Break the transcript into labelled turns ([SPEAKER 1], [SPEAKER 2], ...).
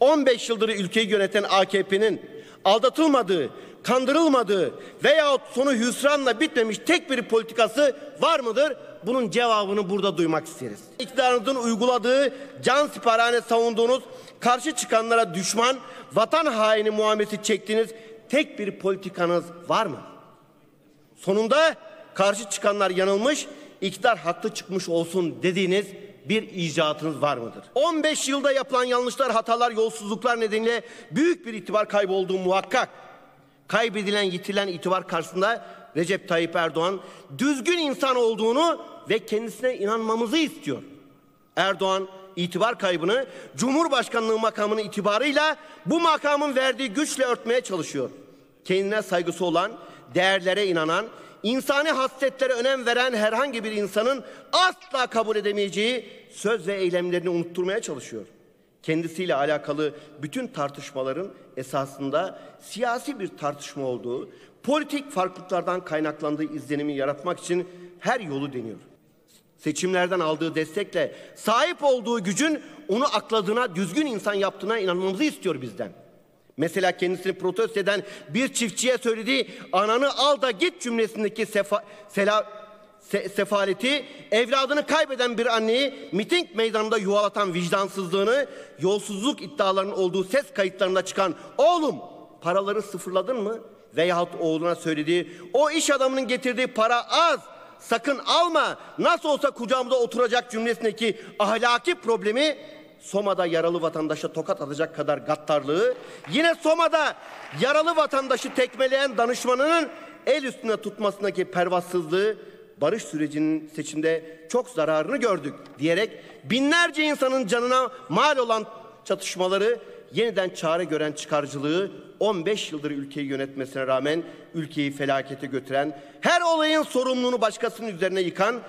[SPEAKER 1] 15 yıldır ülkeyi yöneten AKP'nin aldatılmadığı, kandırılmadığı veyahut sonu hüsranla bitmemiş tek bir politikası var mıdır? Bunun cevabını burada duymak isteriz. İktidarınızın uyguladığı can siparhane savunduğunuz, karşı çıkanlara düşman, vatan haini muamelesi çektiğiniz tek bir politikanız var mı? Sonunda karşı çıkanlar yanılmış, iktidar haklı çıkmış olsun dediğiniz bir icraatınız var mıdır? 15 yılda yapılan yanlışlar, hatalar, yolsuzluklar nedeniyle büyük bir itibar kaybı olduğu muhakkak. Kaybedilen, yitirilen itibar karşısında Recep Tayyip Erdoğan düzgün insan olduğunu ve kendisine inanmamızı istiyor. Erdoğan itibar kaybını Cumhurbaşkanlığı makamının itibarıyla bu makamın verdiği güçle örtmeye çalışıyor. Kendine saygısı olan, değerlere inanan, insani hasletlere önem veren herhangi bir insanın asla kabul edemeyeceği söz ve eylemlerini unutturmaya çalışıyor. Kendisiyle alakalı bütün tartışmaların esasında siyasi bir tartışma olduğu, politik farklılıklardan kaynaklandığı izlenimi yaratmak için her yolu deniyor. Seçimlerden aldığı destekle sahip olduğu gücün onu akladığına, düzgün insan yaptığına inanmamızı istiyor bizden. Mesela kendisini protesto eden bir çiftçiye söylediği ananı al da git cümlesindeki sefa, sela, se, sefaleti, evladını kaybeden bir anneyi miting meydanında yuvalatan vicdansızlığını, yolsuzluk iddialarının olduğu ses kayıtlarında çıkan oğlum paraları sıfırladın mı? Veyahut oğluna söylediği o iş adamının getirdiği para az sakın alma nasıl olsa kucağımda oturacak cümlesindeki ahlaki problemi Soma'da yaralı vatandaşa tokat atacak kadar gaddarlığı, yine Soma'da yaralı vatandaşı tekmeleyen danışmanının el üstüne tutmasındaki pervasızlığı, barış sürecinin seçimde çok zararını gördük diyerek binlerce insanın canına mal olan çatışmaları yeniden çare gören çıkarcılığı 15 yıldır ülkeyi yönetmesine rağmen ülkeyi felakete götüren, her olayın sorumluluğunu başkasının üzerine yıkan